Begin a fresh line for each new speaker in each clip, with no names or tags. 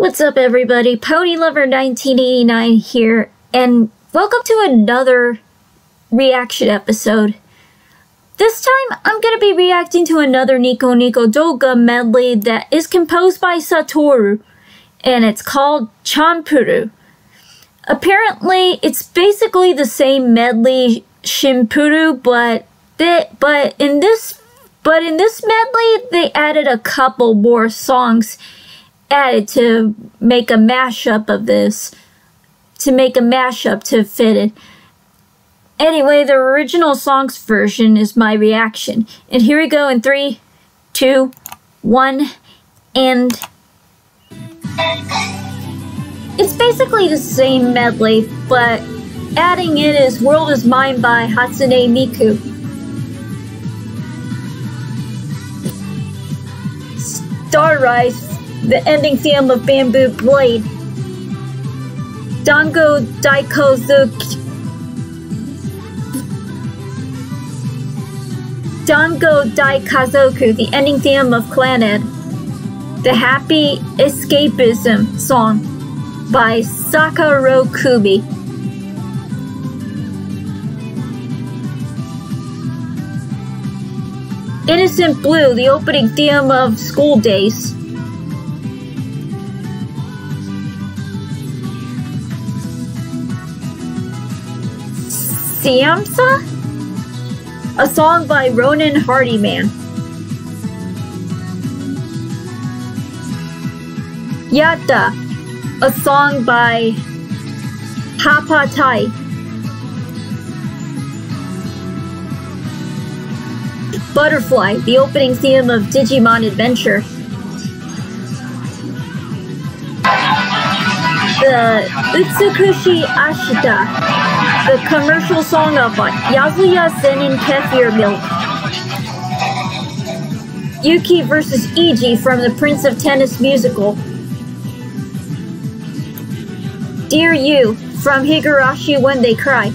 What's up, everybody? Pony Lover 1989 here, and welcome to another reaction episode. This time, I'm gonna be reacting to another Nico Nico Douga medley that is composed by Satoru, and it's called Chanpuru. Apparently, it's basically the same medley Shinpuru, but they, but in this but in this medley, they added a couple more songs added to make a mashup of this, to make a mashup to fit it. Anyway, the original song's version is my reaction. And here we go in three, two, one, and... It's basically the same medley, but adding in is World is Mine by Hatsune Miku. Starrise the ending theme of Bamboo Blade. Dango Daikozuki. Dango Daikazoku, the ending theme of Clannad. The Happy Escapism song by Sakura Kubi. Innocent Blue, the opening theme of School Days. Siamsa? A song by Ronan Hardiman. Yatta, a song by Papa Tai. Butterfly, the opening theme of Digimon Adventure. The Utsukushi Ashita, the commercial song of uh, Yazuya Zenin Kefir Milk. Yuki versus Eiji from the Prince of Tennis musical. Dear You from Higurashi When They Cry.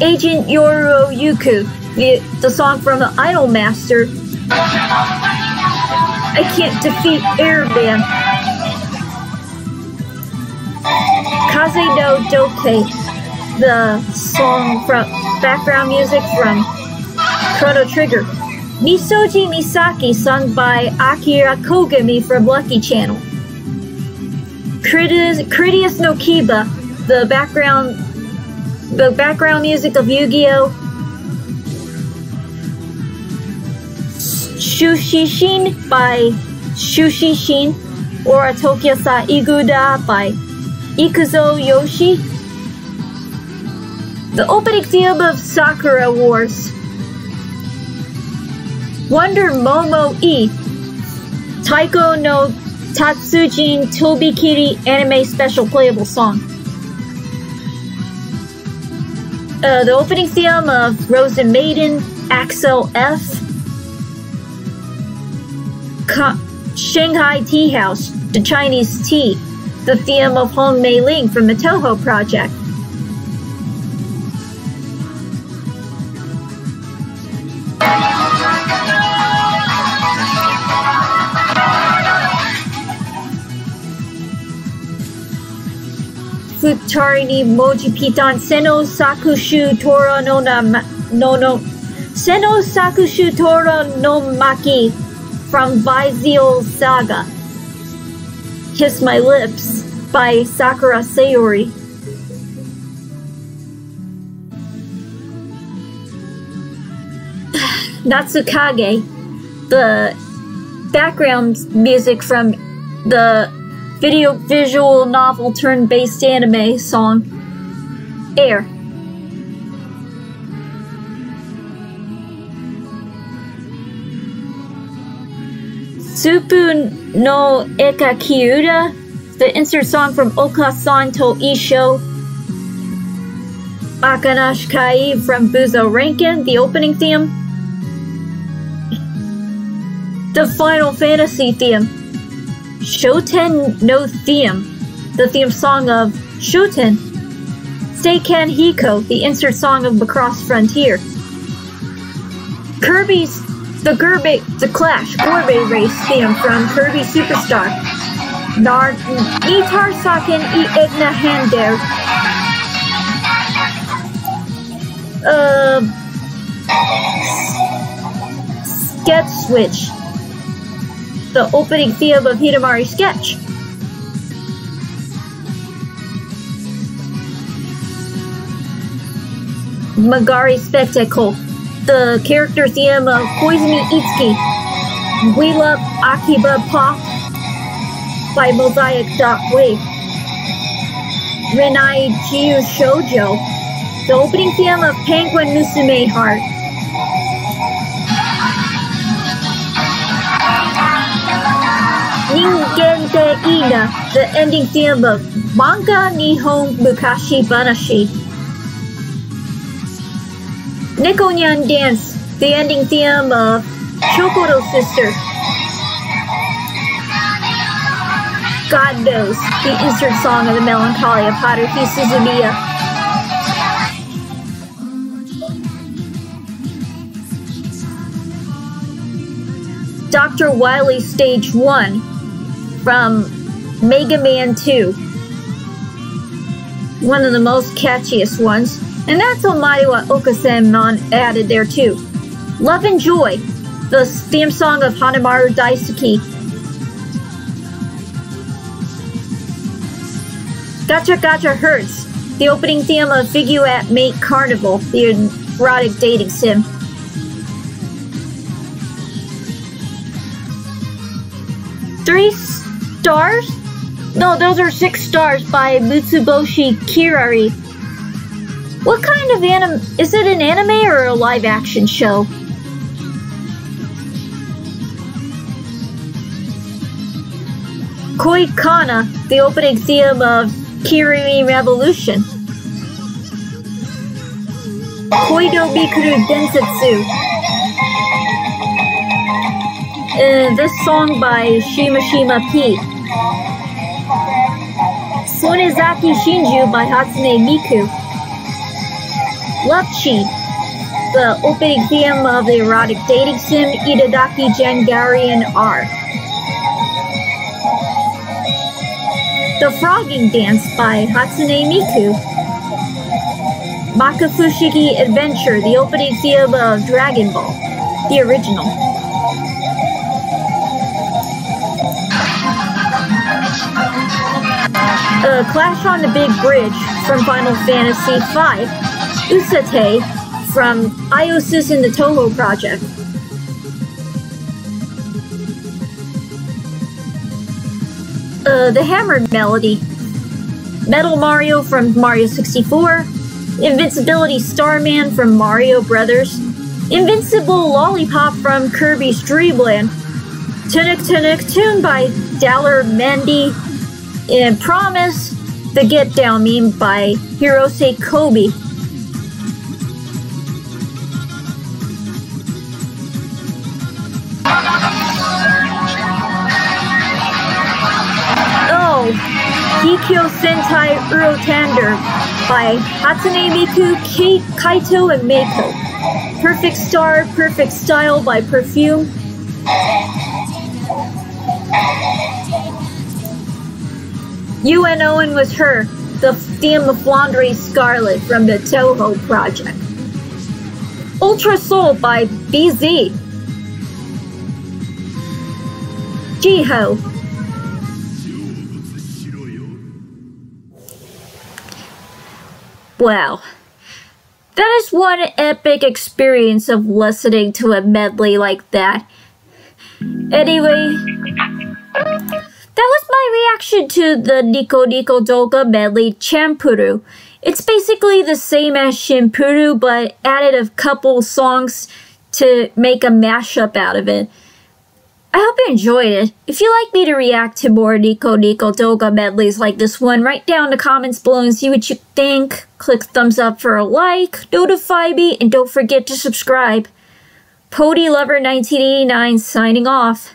Agent Yoroyuku, the, the song from the Idolmaster. I can't defeat Airband. Kaze no Doke, the song from background music from Chrono Trigger. Misoji Misaki, sung by Akira Kogami from Lucky Channel. Critias, Critias no Kiba, the background the background music of Yu-Gi-Oh! Shushishin by Shushishin or Tokyo Sa Iguda by Ikuzo Yoshi. The opening theme of Sakura Wars. Wonder Momo E. Taiko no Tatsujin Tobikiri anime special playable song. Uh, the opening theme of Rozen Maiden, Axel F. Ka Shanghai Tea House, the Chinese tea the theme of Hong Mei Ling from the Toho project. Futari Pitan Seno Sakushu Tora no na no no Seno Sakushu Tora no Maki from Vizio Saga. Kiss My Lips by Sakura Sayori. Natsukage, the background music from the video visual novel turn based anime song Air. Supu no Eka Kyuda, the insert song from Okasan to Isho. Akanash Kai from Buso Renkin, the opening theme. The Final Fantasy theme. Shoten no theme, the theme song of Shoten. Seikan Hikou, the insert song of Macross Frontier. Kirby's the Gerbe, the Clash Gorbe race theme from Kirby Superstar. Nar Nitar Saken i Egna Hander. Uh, Sketch Switch. The opening theme of Hidamari Sketch. Magari Spectacle the character theme of Koizumi Itsuki. We Love Akiba Pop by Mosaic.wave. Renai Jiu Shoujo. The opening theme of Penguin Musume Heart. Ningen Ina, the ending theme of Manga Nihon Mukashi Banashi. Nikonyan Dance, the ending theme of Chokoro Sister. God knows, the insert song of the melancholy of Haruhi Suzumiya. Dr. Wily Stage 1 from Mega Man 2. One of the most catchiest ones. And that's Almighty what Okasemon added there too. Love and Joy, the theme song of Hanamaru Daisuke. Gotcha Gotcha Hurts, the opening theme of Figuat Mate Carnival, the erotic dating sim. Three stars? No, those are six stars by Mitsuboshi Kirari. What kind of anime? Is it an anime or a live action show? Koi Kana, the opening theme of Kirimi Revolution. Koi Koido Bikuru Densetsu. Uh, this song by Shimashima Shima P. Sonezaki Shinju by Hatsune Miku. Love-Chi, the opening theme of the erotic dating sim Itadaki Jangarian R. The Frogging Dance by Hatsune Miku. Makafushigi Adventure, the opening theme of Dragon Ball, the original. Uh, Clash on the Big Bridge from Final Fantasy V Usate from Iosis in the Toho Project. Uh, the Hammered Melody. Metal Mario from Mario 64. Invincibility Starman from Mario Brothers. Invincible Lollipop from Kirby's Dreamland. Tunak Tunak Tun by Daler Mehndi. And Promise, the Get Down meme by Hirose Kobe. Kikyo Sentai Urotander by Hatsune Miku, Ki Kaito, and Meiko. Perfect Star, Perfect Style by Perfume. UNO and Owen was her, the theme of Flandre Scarlet from the Toho project. Ultra Soul by B'z. Jiho, Wow. That is one epic experience of listening to a medley like that. Anyway, that was my reaction to the Nico Nico Douga medley Chanpuru. It's basically the same as Shimpuru, but added a couple songs to make a mashup out of it. I hope you enjoyed it. If you'd like me to react to more Nico Nico Douga medleys like this one, write down the comments below and see what you think. Click thumbs up for a like, notify me, and don't forget to subscribe. Pony Lover 1989 signing off.